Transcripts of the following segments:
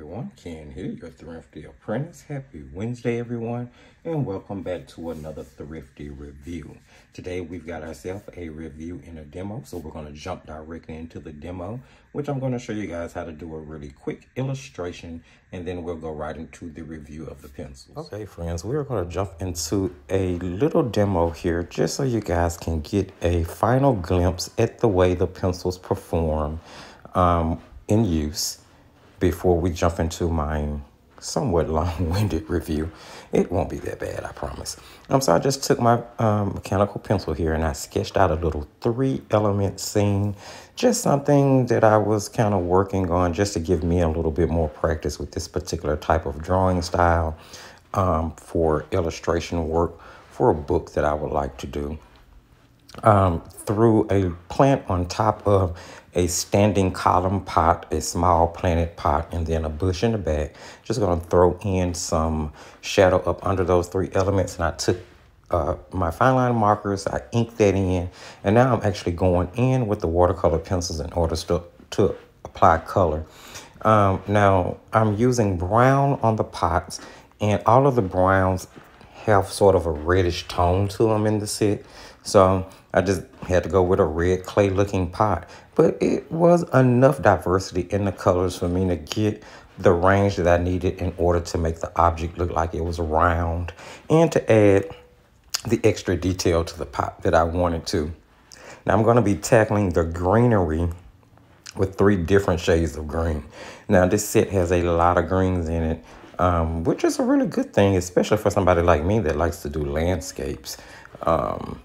Everyone. Ken here, your Thrifty Apprentice. Happy Wednesday, everyone, and welcome back to another Thrifty Review. Today, we've got ourselves a review and a demo, so we're going to jump directly into the demo, which I'm going to show you guys how to do a really quick illustration, and then we'll go right into the review of the pencils. Okay, friends, we're going to jump into a little demo here, just so you guys can get a final glimpse at the way the pencils perform um, in use before we jump into my somewhat long-winded review. It won't be that bad, I promise. Um, so I just took my um, mechanical pencil here and I sketched out a little three-element scene, just something that I was kind of working on just to give me a little bit more practice with this particular type of drawing style um, for illustration work for a book that I would like to do um, a plant on top of a standing column pot, a small planted pot, and then a bush in the back. Just gonna throw in some shadow up under those three elements. And I took uh, my fine line markers, I inked that in, and now I'm actually going in with the watercolor pencils in order to, to apply color. Um, now I'm using brown on the pots, and all of the browns have sort of a reddish tone to them in the set. So I just had to go with a red clay looking pot. But it was enough diversity in the colors for me to get the range that I needed in order to make the object look like it was round and to add the extra detail to the pot that I wanted to. Now I'm going to be tackling the greenery with three different shades of green. Now this set has a lot of greens in it, um, which is a really good thing, especially for somebody like me that likes to do landscapes. Um,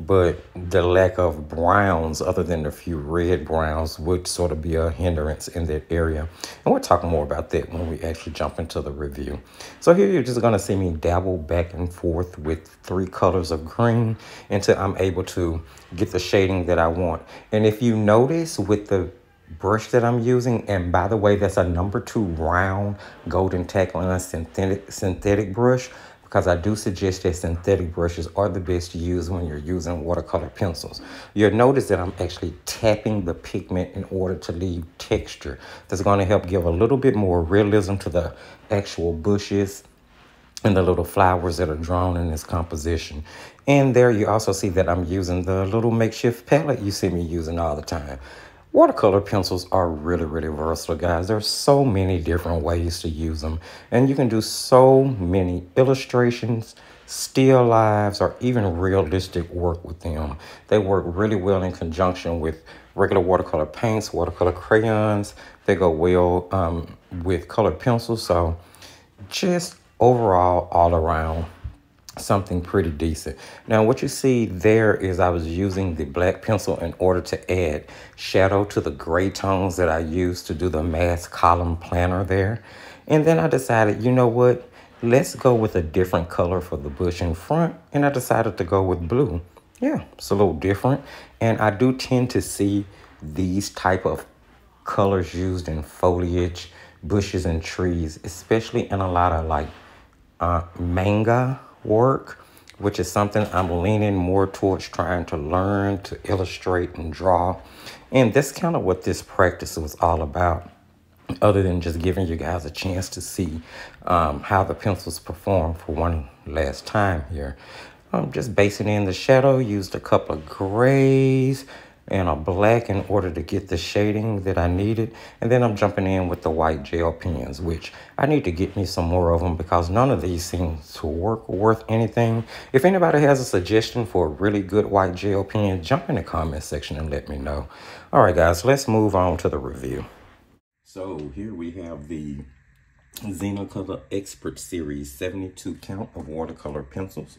but the lack of browns other than a few red browns would sort of be a hindrance in that area. And we'll talk more about that when we actually jump into the review. So here you're just going to see me dabble back and forth with three colors of green until i'm able to get the shading that i want. And if you notice with the brush that I'm using. And by the way, that's a number two round golden Taklon synthetic, synthetic brush because I do suggest that synthetic brushes are the best to use when you're using watercolor pencils. You'll notice that I'm actually tapping the pigment in order to leave texture. That's going to help give a little bit more realism to the actual bushes and the little flowers that are drawn in this composition. And there you also see that I'm using the little makeshift palette you see me using all the time. Watercolor pencils are really, really versatile, guys. There's so many different ways to use them. And you can do so many illustrations, still lives, or even realistic work with them. They work really well in conjunction with regular watercolor paints, watercolor crayons. They go well um, with colored pencils. So just overall, all around, something pretty decent. Now what you see there is I was using the black pencil in order to add shadow to the gray tones that I used to do the mass column planner there. And then I decided, you know what, let's go with a different color for the bush in front. And I decided to go with blue. Yeah, it's a little different. And I do tend to see these type of colors used in foliage, bushes and trees, especially in a lot of like uh, manga work, which is something I'm leaning more towards trying to learn to illustrate and draw. And that's kind of what this practice was all about, other than just giving you guys a chance to see um, how the pencils perform for one last time here. I'm just basing in the shadow, used a couple of grays, and a black in order to get the shading that I needed. And then I'm jumping in with the white gel pens, which I need to get me some more of them because none of these seem to work worth anything. If anybody has a suggestion for a really good white gel pen, jump in the comment section and let me know. All right, guys, let's move on to the review. So here we have the Color Expert Series 72 count of watercolor pencils.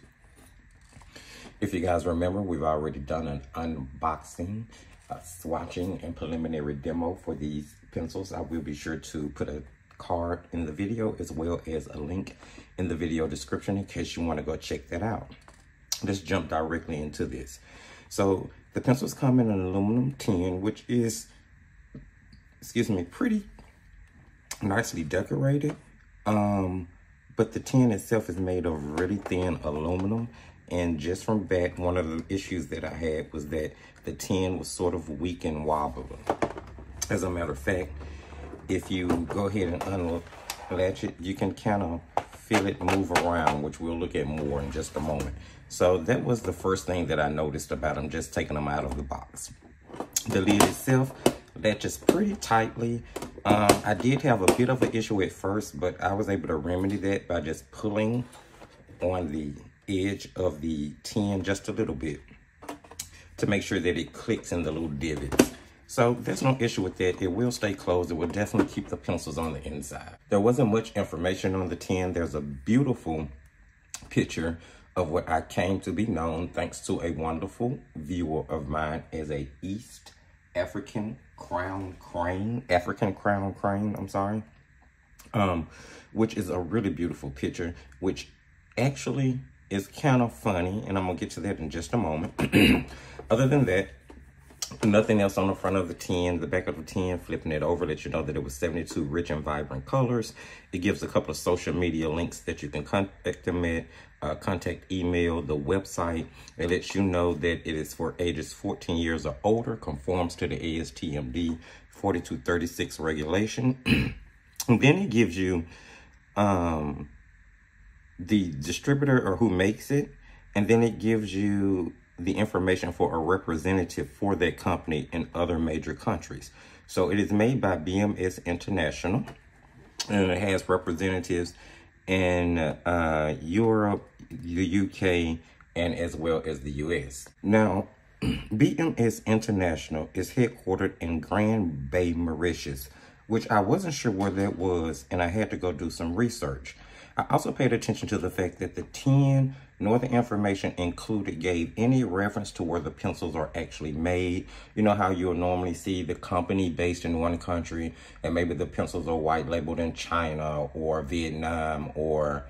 If you guys remember, we've already done an unboxing, uh, swatching, and preliminary demo for these pencils. I will be sure to put a card in the video as well as a link in the video description in case you want to go check that out. Let's jump directly into this. So the pencils come in an aluminum tin, which is, excuse me, pretty nicely decorated. Um, but the tin itself is made of really thin aluminum and just from back, one of the issues that I had was that the tin was sort of weak and wobbly. As a matter of fact, if you go ahead and unlatch it, you can kind of feel it move around, which we'll look at more in just a moment. So that was the first thing that I noticed about them, just taking them out of the box. The lid itself latches pretty tightly. Um, I did have a bit of an issue at first, but I was able to remedy that by just pulling on the edge of the tin just a little bit to make sure that it clicks in the little divots. So there's no issue with that. It will stay closed. It will definitely keep the pencils on the inside. There wasn't much information on the tin. There's a beautiful picture of what I came to be known thanks to a wonderful viewer of mine as a East African crown crane, African crown crane, I'm sorry, um, which is a really beautiful picture, which actually is kind of funny, and I'm to get to that in just a moment. Other than that, nothing else on the front of the tin, the back of the tin, flipping it over, let you know that it was 72 rich and vibrant colors. It gives a couple of social media links that you can contact them at, uh, contact email, the website. It lets you know that it is for ages 14 years or older, conforms to the ASTMD 4236 regulation. and then it gives you um, the distributor or who makes it, and then it gives you the information for a representative for that company in other major countries. So it is made by BMS International, and it has representatives in uh, Europe, the UK, and as well as the US. Now, BMS International is headquartered in Grand Bay, Mauritius, which I wasn't sure where that was, and I had to go do some research. I also paid attention to the fact that the 10 nor the information included gave any reference to where the pencils are actually made. You know how you'll normally see the company based in one country and maybe the pencils are white labeled in China or Vietnam or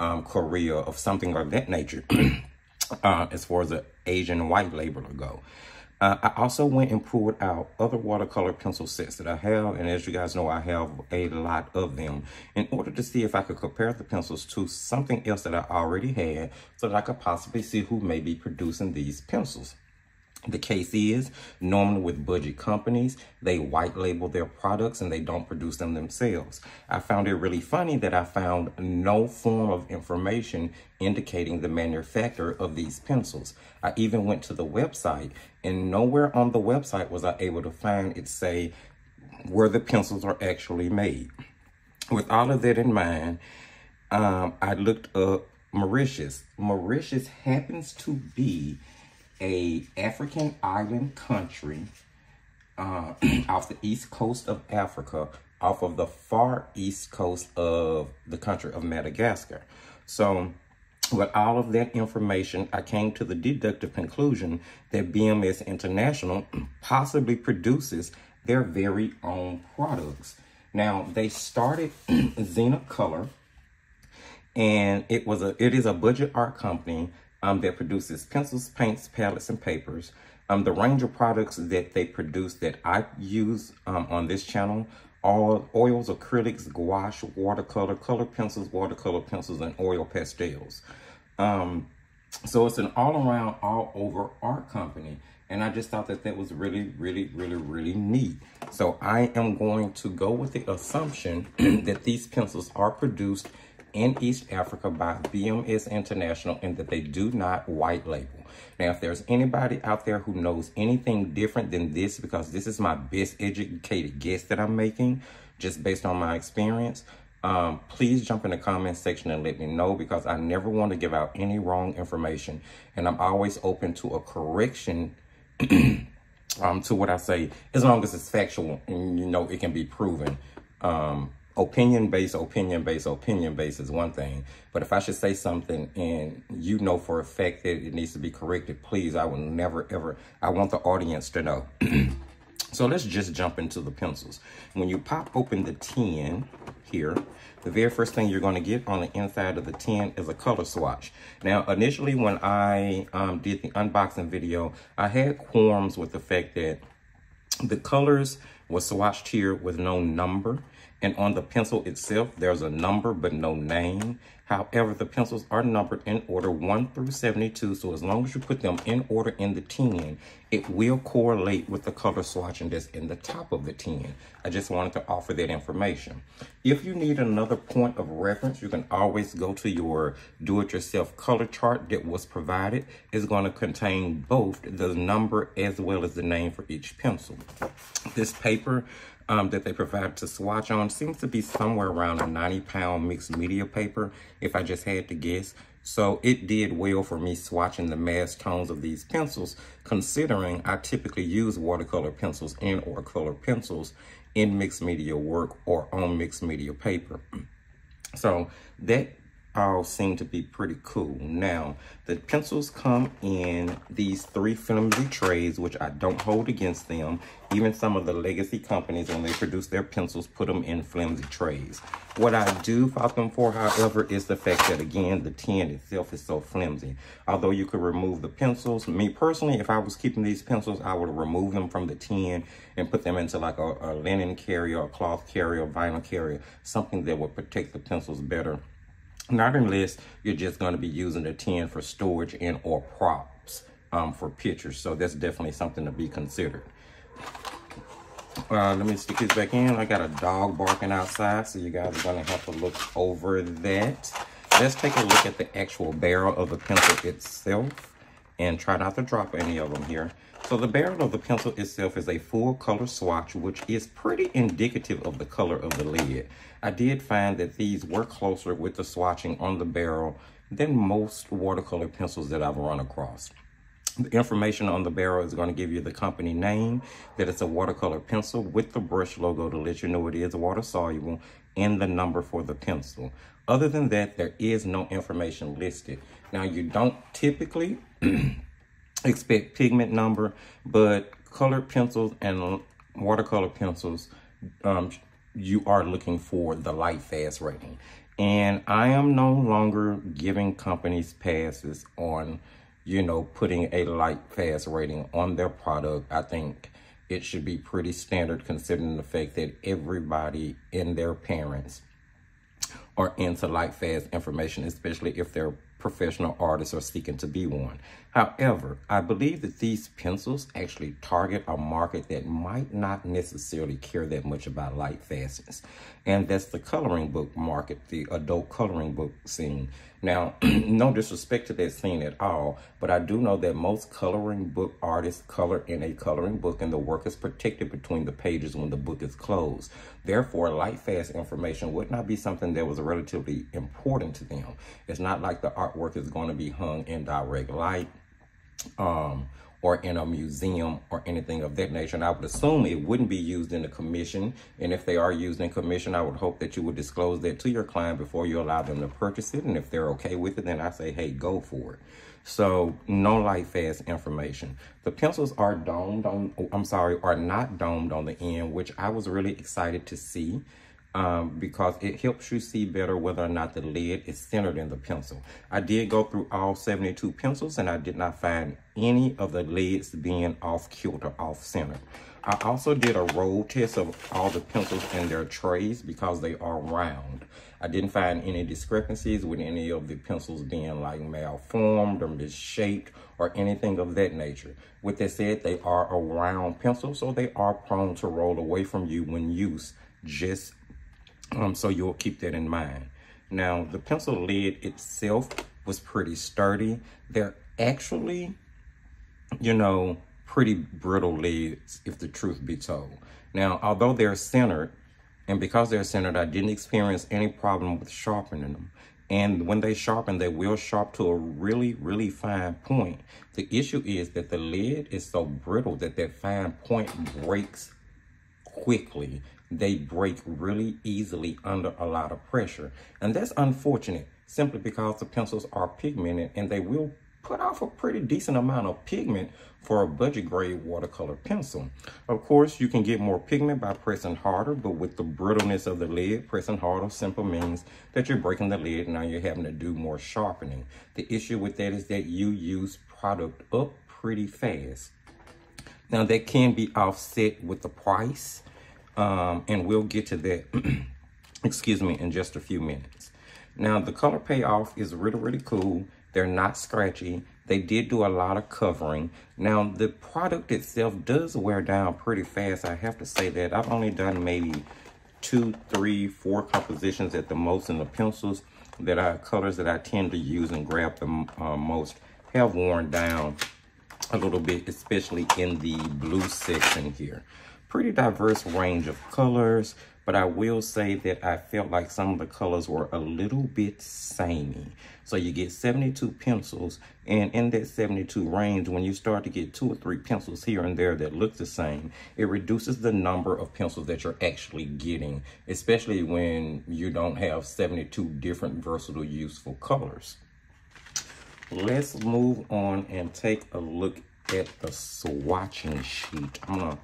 um, Korea or something of that nature uh, as far as the Asian white labeler go. Uh, I also went and pulled out other watercolor pencil sets that I have, and as you guys know, I have a lot of them, in order to see if I could compare the pencils to something else that I already had, so that I could possibly see who may be producing these pencils. The case is, normally with budget companies, they white label their products and they don't produce them themselves. I found it really funny that I found no form of information indicating the manufacturer of these pencils. I even went to the website and nowhere on the website was I able to find it say where the pencils are actually made. With all of that in mind, um, I looked up Mauritius. Mauritius happens to be a African island country uh, off the east coast of Africa, off of the far east coast of the country of Madagascar. So with all of that information, I came to the deductive conclusion that BMS International possibly produces their very own products. Now, they started Zenacolor, and it was a it is a budget art company um, that produces pencils, paints, palettes, and papers. Um, the range of products that they produce that I use um, on this channel all oils, acrylics, gouache, watercolor, color pencils, watercolor pencils, and oil pastels. Um, so it's an all-around, all-over art company. And I just thought that that was really, really, really, really neat. So I am going to go with the assumption that these pencils are produced in East Africa by BMS International and that they do not white label. Now, if there's anybody out there who knows anything different than this, because this is my best educated guess that I'm making, just based on my experience, um, please jump in the comment section and let me know because I never want to give out any wrong information. And I'm always open to a correction um, to what I say, as long as it's factual and, you know, it can be proven. Um, opinion based, opinion based, opinion based is one thing. But if I should say something and you know for a fact that it needs to be corrected, please, I will never ever, I want the audience to know. so let's just jump into the pencils. When you pop open the tin here, the very first thing you're going to get on the inside of the tin is a color swatch. Now, initially when I um, did the unboxing video, I had qualms with the fact that the colors were swatched here with no number. And on the pencil itself, there's a number but no name. However, the pencils are numbered in order 1 through 72, so as long as you put them in order in the tin, it will correlate with the color swatching that's in the top of the tin. I just wanted to offer that information. If you need another point of reference, you can always go to your do-it-yourself color chart that was provided. It's going to contain both the number as well as the name for each pencil. This paper um, that they provide to swatch on seems to be somewhere around a 90 pound mixed media paper, if I just had to guess. So it did well for me swatching the mass tones of these pencils, considering I typically use watercolor pencils and or color pencils in mixed media work or on mixed media paper. So that all seem to be pretty cool. Now, the pencils come in these three flimsy trays, which I don't hold against them. Even some of the legacy companies, when they produce their pencils, put them in flimsy trays. What I do fault them for, however, is the fact that, again, the tin itself is so flimsy. Although you could remove the pencils, me personally, if I was keeping these pencils, I would remove them from the tin and put them into like a, a linen carrier, a cloth carrier, vinyl carrier, something that would protect the pencils better not unless you're just going to be using the tin for storage and or props um, for pictures. So that's definitely something to be considered. Uh, let me stick this back in. I got a dog barking outside, so you guys are going to have to look over that. Let's take a look at the actual barrel of the pencil itself and try not to drop any of them here. So the barrel of the pencil itself is a full color swatch, which is pretty indicative of the color of the lid. I did find that these were closer with the swatching on the barrel than most watercolor pencils that I've run across. The information on the barrel is going to give you the company name, that it's a watercolor pencil with the brush logo to let you know it is water soluble, and the number for the pencil. Other than that, there is no information listed. Now, you don't typically expect pigment number, but colored pencils and watercolor pencils, um, you are looking for the light fast rating. And I am no longer giving companies passes on, you know, putting a light fast rating on their product. I think it should be pretty standard considering the fact that everybody and their parents are into light fast information, especially if they're professional artists or seeking to be one. However, I believe that these pencils actually target a market that might not necessarily care that much about light fastness. And that's the coloring book market, the adult coloring book scene. Now, no disrespect to that scene at all, but I do know that most coloring book artists color in a coloring book and the work is protected between the pages when the book is closed. Therefore, light fast information would not be something that was relatively important to them. It's not like the artwork is going to be hung in direct light um, or in a museum or anything of that nature. And I would assume it wouldn't be used in a commission. And if they are used in commission, I would hope that you would disclose that to your client before you allow them to purchase it. And if they're okay with it, then I say, hey, go for it. So no light fast information. The pencils are domed on, I'm sorry, are not domed on the end, which I was really excited to see um, because it helps you see better whether or not the lid is centered in the pencil. I did go through all 72 pencils and I did not find any of the lids being off kilter, off center. I also did a roll test of all the pencils in their trays because they are round. I didn't find any discrepancies with any of the pencils being like malformed or misshaped or anything of that nature. With that said, they are a round pencil, so they are prone to roll away from you when used just um, so you'll keep that in mind. Now, the pencil lid itself was pretty sturdy. They're actually, you know, pretty brittle lids, if the truth be told. Now, although they're centered, and because they're centered, I didn't experience any problem with sharpening them. And when they sharpen, they will sharp to a really, really fine point. The issue is that the lid is so brittle that that fine point breaks quickly they break really easily under a lot of pressure. And that's unfortunate simply because the pencils are pigmented and they will put off a pretty decent amount of pigment for a budget grade watercolor pencil. Of course, you can get more pigment by pressing harder, but with the brittleness of the lid, pressing harder simply means that you're breaking the lid and now you're having to do more sharpening. The issue with that is that you use product up pretty fast. Now that can be offset with the price um, and we'll get to that, excuse me, in just a few minutes. Now, the color payoff is really, really cool. They're not scratchy. They did do a lot of covering. Now, the product itself does wear down pretty fast. I have to say that I've only done maybe two, three, four compositions at the most in the pencils that are colors that I tend to use and grab the uh, most have worn down a little bit, especially in the blue section here. Pretty diverse range of colors, but I will say that I felt like some of the colors were a little bit samey. So you get 72 pencils, and in that 72 range, when you start to get two or three pencils here and there that look the same, it reduces the number of pencils that you're actually getting, especially when you don't have 72 different versatile useful colors. Let's move on and take a look at the swatching sheet. I'm gonna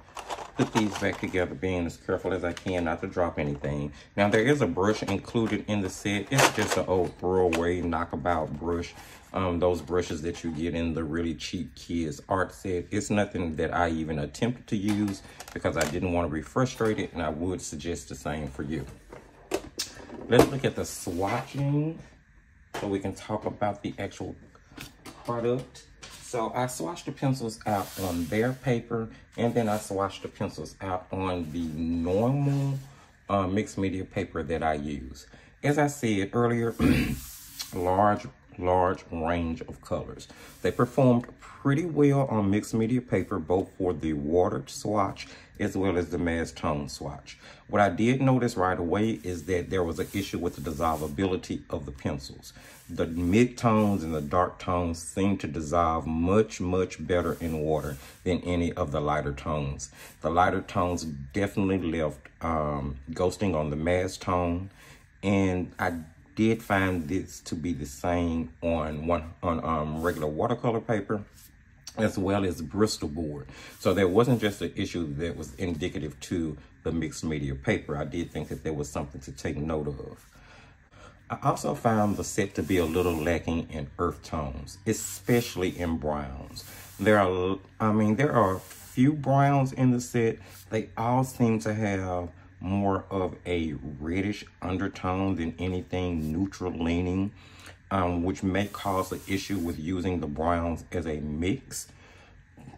put these back together being as careful as I can not to drop anything. Now there is a brush included in the set. It's just an old throwaway knockabout brush. Um, those brushes that you get in the really cheap kids art set. It's nothing that I even attempted to use because I didn't want to be frustrated and I would suggest the same for you. Let's look at the swatching so we can talk about the actual product. So I swatched the pencils out on their paper and then I swatched the pencils out on the normal uh, mixed media paper that I use. As I said earlier, large, large range of colors. They performed pretty well on mixed media paper, both for the watered swatch as well as the mass tone swatch. What I did notice right away is that there was an issue with the dissolvability of the pencils. The mid-tones and the dark tones seem to dissolve much, much better in water than any of the lighter tones. The lighter tones definitely left um, ghosting on the mass tone, and I did find this to be the same on one on um, regular watercolor paper as well as Bristol board. So there wasn't just an issue that was indicative to the mixed media paper. I did think that there was something to take note of. I also found the set to be a little lacking in earth tones, especially in browns. There are, I mean, there are a few browns in the set. They all seem to have more of a reddish undertone than anything neutral leaning um, which may cause an issue with using the browns as a mix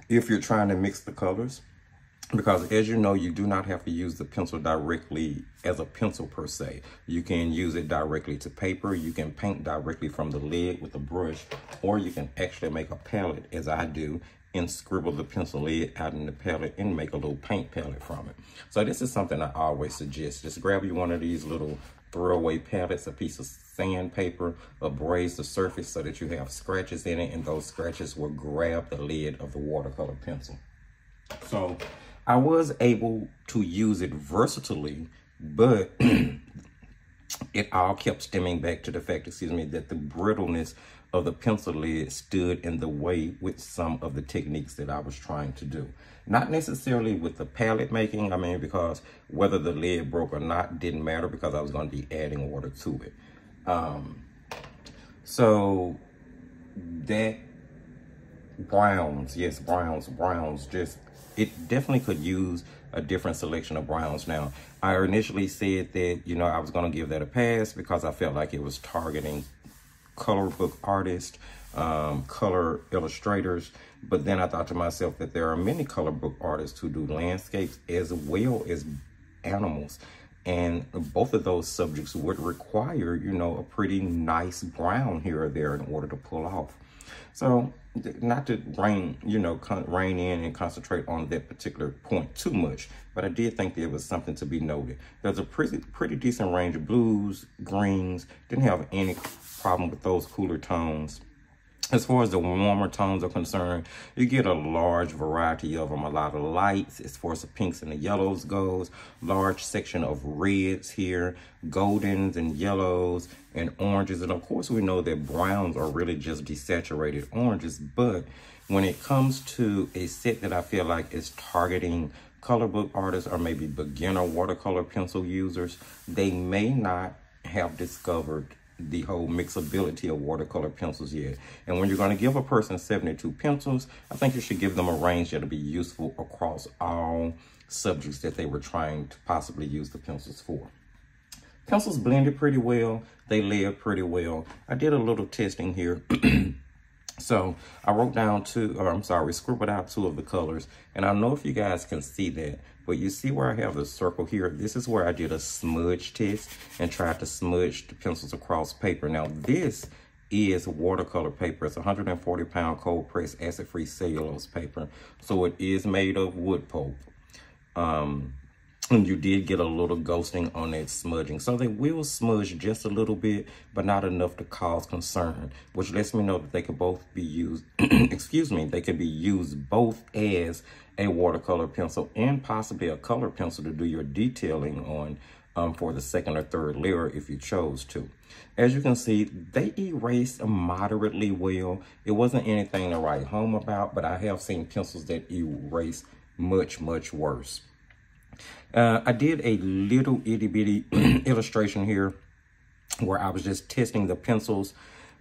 if you're trying to mix the colors. Because as you know, you do not have to use the pencil directly as a pencil per se. You can use it directly to paper. You can paint directly from the lid with a brush, or you can actually make a palette as I do and scribble the pencil lid out in the palette and make a little paint palette from it. So this is something I always suggest. Just grab you one of these little throwaway palettes, a piece of sandpaper, abrade the surface so that you have scratches in it and those scratches will grab the lid of the watercolor pencil. So I was able to use it versatilely, but it all kept stemming back to the fact, excuse me, that the brittleness of the pencil lid stood in the way with some of the techniques that I was trying to do. Not necessarily with the palette making, I mean, because whether the lid broke or not didn't matter because I was going to be adding water to it. Um, so that browns, yes, browns, browns, just, it definitely could use a different selection of browns. Now, I initially said that, you know, I was going to give that a pass because I felt like it was targeting color book artists, um, color illustrators, but then I thought to myself that there are many color book artists who do landscapes as well as animals. And both of those subjects would require, you know, a pretty nice brown here or there in order to pull off. So not to rein, you know, rein in and concentrate on that particular point too much, but I did think there was something to be noted. There's a pretty, pretty decent range of blues, greens, didn't have any problem with those cooler tones. As far as the warmer tones are concerned, you get a large variety of them. A lot of lights as far as the pinks and the yellows goes. Large section of reds here, goldens and yellows and oranges. And of course, we know that browns are really just desaturated oranges. But when it comes to a set that I feel like is targeting color book artists or maybe beginner watercolor pencil users, they may not have discovered the whole mixability of watercolor pencils yet. And when you're going to give a person 72 pencils, I think you should give them a range that'll be useful across all subjects that they were trying to possibly use the pencils for. pencils blended pretty well. They layered pretty well. I did a little testing here. so I wrote down two, or I'm sorry, scribbled out two of the colors. And I don't know if you guys can see that, but you see where I have the circle here? This is where I did a smudge test and tried to smudge the pencils across paper. Now this is watercolor paper. It's 140 pound cold pressed acid free cellulose paper. So it is made of wood pulp. Um, and you did get a little ghosting on that smudging. So they will smudge just a little bit, but not enough to cause concern, which lets me know that they could both be used, excuse me, they could be used both as a watercolor pencil and possibly a color pencil to do your detailing on um, for the second or third layer if you chose to. As you can see, they erased moderately well. It wasn't anything to write home about, but I have seen pencils that erase much, much worse. Uh, I did a little itty bitty illustration here where I was just testing the pencils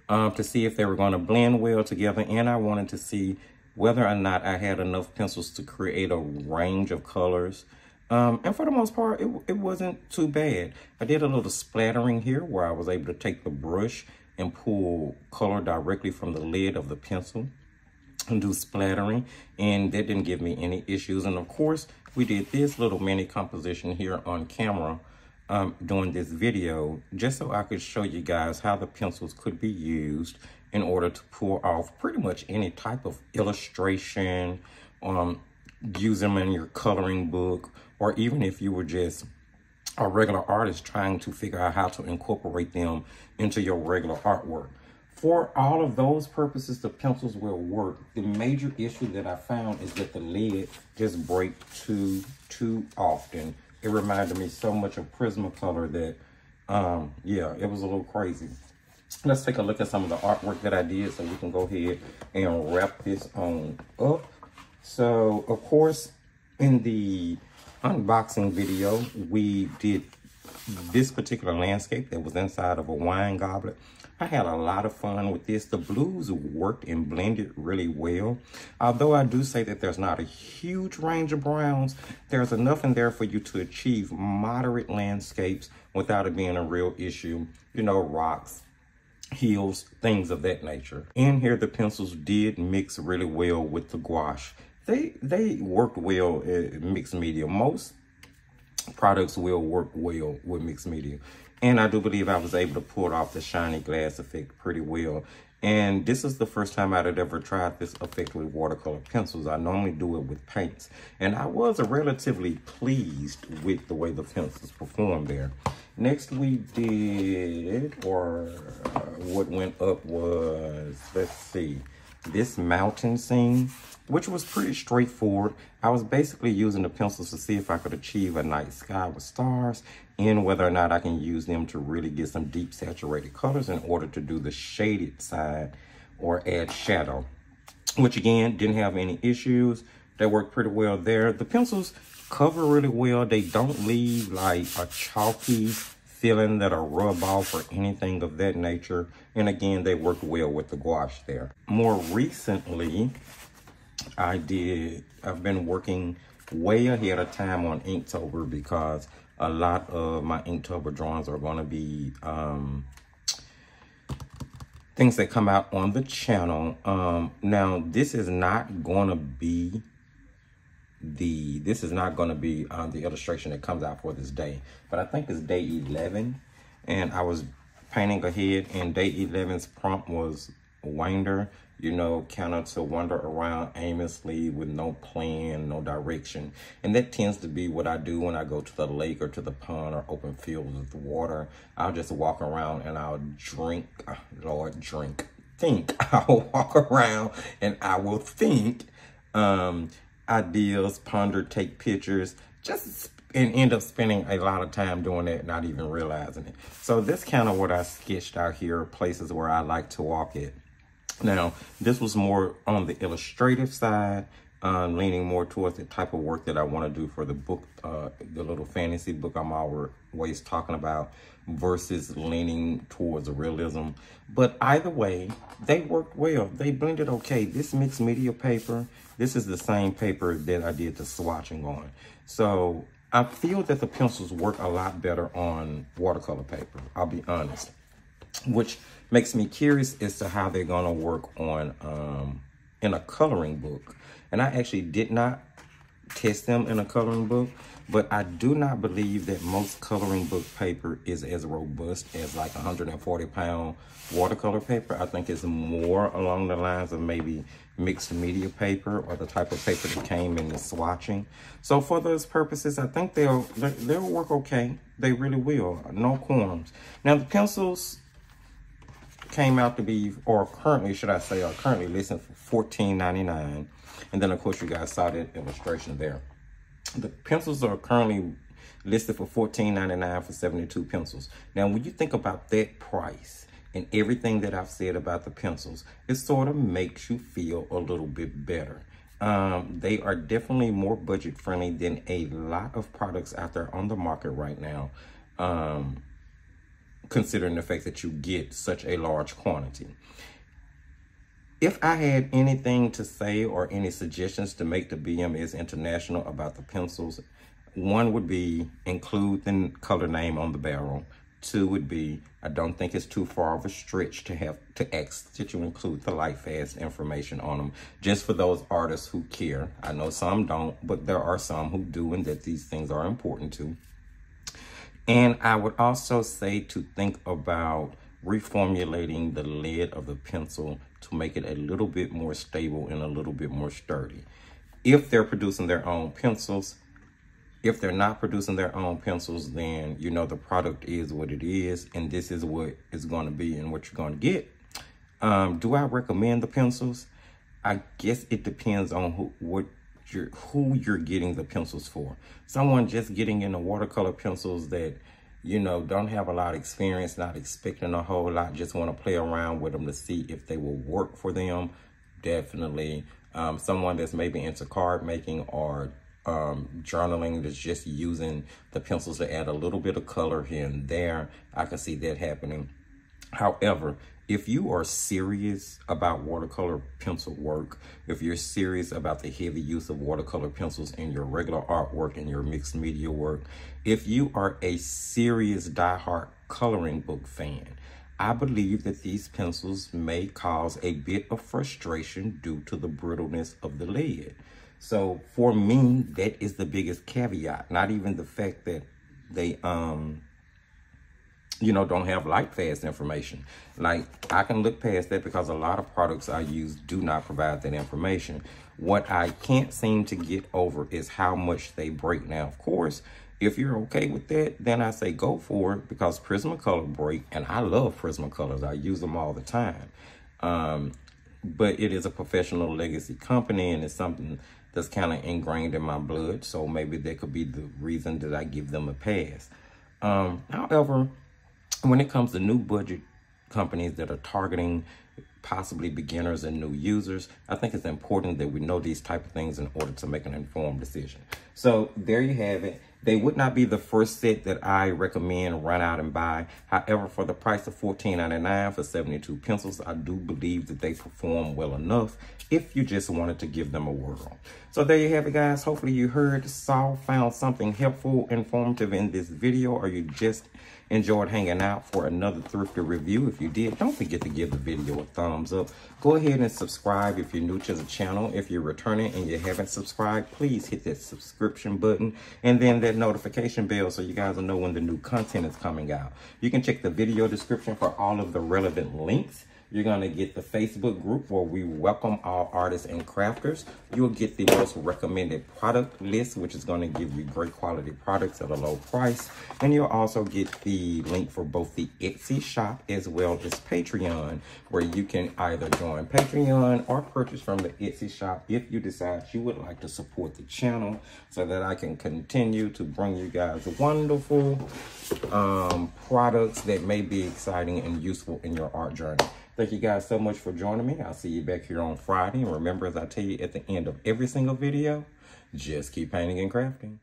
um, to see if they were going to blend well together. And I wanted to see whether or not I had enough pencils to create a range of colors. Um, and for the most part, it, it wasn't too bad. I did a little splattering here where I was able to take the brush and pull color directly from the lid of the pencil do splattering. And that didn't give me any issues. And of course, we did this little mini composition here on camera um, doing this video just so I could show you guys how the pencils could be used in order to pull off pretty much any type of illustration, um, use them in your coloring book, or even if you were just a regular artist trying to figure out how to incorporate them into your regular artwork. For all of those purposes, the pencils will work. The major issue that I found is that the lid just break too, too often. It reminded me so much of Prismacolor that, um, yeah, it was a little crazy. Let's take a look at some of the artwork that I did so we can go ahead and wrap this on up. So, of course, in the unboxing video, we did this particular landscape that was inside of a wine goblet. I had a lot of fun with this. The blues worked and blended really well. Although I do say that there's not a huge range of browns, there's enough in there for you to achieve moderate landscapes without it being a real issue. You know, rocks, hills, things of that nature. In here, the pencils did mix really well with the gouache. They, they worked well at mixed media. Most products will work well with mixed media. And I do believe I was able to pull off the shiny glass effect pretty well. And this is the first time I'd ever tried this effect with watercolor pencils. I normally do it with paints. And I was relatively pleased with the way the pencils performed there. Next we did, or what went up was, let's see, this mountain scene which was pretty straightforward. I was basically using the pencils to see if I could achieve a night sky with stars and whether or not I can use them to really get some deep saturated colors in order to do the shaded side or add shadow, which again, didn't have any issues. They worked pretty well there. The pencils cover really well. They don't leave like a chalky feeling that'll rub off or anything of that nature. And again, they work well with the gouache there. More recently, I did, I've been working way ahead of time on Inktober because a lot of my Inktober drawings are going to be um, things that come out on the channel. Um, now, this is not going to be the, this is not going to be um, the illustration that comes out for this day, but I think it's day 11 and I was painting ahead and day 11's prompt was winder you know, kind of to wander around aimlessly with no plan, no direction. And that tends to be what I do when I go to the lake or to the pond or open fields with water. I'll just walk around and I'll drink, uh, Lord, drink, think. I'll walk around and I will think um, ideas, ponder, take pictures, just and end up spending a lot of time doing that, not even realizing it. So this kind of what I sketched out here, places where I like to walk it. Now, this was more on the illustrative side, um, leaning more towards the type of work that I want to do for the book, uh, the little fantasy book I'm always talking about, versus leaning towards realism. But either way, they worked well. They blended okay. This mixed media paper, this is the same paper that I did the swatching on. So I feel that the pencils work a lot better on watercolor paper. I'll be honest, which makes me curious as to how they're going to work on um, in a coloring book. And I actually did not test them in a coloring book, but I do not believe that most coloring book paper is as robust as like 140 pound watercolor paper. I think it's more along the lines of maybe mixed media paper or the type of paper that came in the swatching. So for those purposes, I think they'll they'll work okay. They really will. No qualms. Now the pencils came out to be, or currently, should I say, are currently listed for $14.99. And then, of course, you guys saw that illustration there. The pencils are currently listed for $14.99 for 72 pencils. Now, when you think about that price and everything that I've said about the pencils, it sort of makes you feel a little bit better. Um, they are definitely more budget friendly than a lot of products out there on the market right now. Um, considering the fact that you get such a large quantity. If I had anything to say or any suggestions to make the BMS International about the pencils, one would be include the color name on the barrel. Two would be, I don't think it's too far of a stretch to have to ask that you include the light fast information on them, just for those artists who care. I know some don't, but there are some who do and that these things are important to. And I would also say to think about reformulating the lid of the pencil to make it a little bit more stable and a little bit more sturdy. If they're producing their own pencils, if they're not producing their own pencils, then you know the product is what it is, and this is what it's going to be and what you're going to get. Um, do I recommend the pencils? I guess it depends on who, what you're, who you're getting the pencils for. Someone just getting into watercolor pencils that you know, don't have a lot of experience, not expecting a whole lot, just want to play around with them to see if they will work for them. Definitely. Um, someone that's maybe into card making or um, journaling that's just using the pencils to add a little bit of color here and there. I can see that happening. However, if you are serious about watercolor pencil work, if you're serious about the heavy use of watercolor pencils in your regular artwork and your mixed media work, if you are a serious diehard coloring book fan, I believe that these pencils may cause a bit of frustration due to the brittleness of the lead. So for me, that is the biggest caveat, not even the fact that they um you know, don't have light fast information. Like I can look past that because a lot of products I use do not provide that information. What I can't seem to get over is how much they break. Now, of course, if you're okay with that, then I say go for it because Prismacolor break, and I love Prismacolors. I use them all the time. Um, but it is a professional legacy company and it's something that's kind of ingrained in my blood. So maybe that could be the reason that I give them a pass. Um, however, when it comes to new budget companies that are targeting possibly beginners and new users, I think it's important that we know these type of things in order to make an informed decision. So there you have it. They would not be the first set that I recommend run out and buy. However, for the price of $14.99 for 72 pencils, I do believe that they perform well enough if you just wanted to give them a whirl. So there you have it, guys. Hopefully you heard, saw, found something helpful, informative in this video, or you just enjoyed hanging out for another thrifty review. If you did, don't forget to give the video a thumbs up. Go ahead and subscribe if you're new to the channel. If you're returning and you haven't subscribed, please hit that subscription button and then that notification bell so you guys will know when the new content is coming out. You can check the video description for all of the relevant links. You're going to get the Facebook group where we welcome all artists and crafters. You'll get the most recommended product list, which is going to give you great quality products at a low price. And you'll also get the link for both the Etsy shop as well as Patreon, where you can either join Patreon or purchase from the Etsy shop if you decide you would like to support the channel so that I can continue to bring you guys wonderful um, products that may be exciting and useful in your art journey. Thank you guys so much for joining me. I'll see you back here on Friday. And remember, as I tell you at the end of every single video, just keep painting and crafting.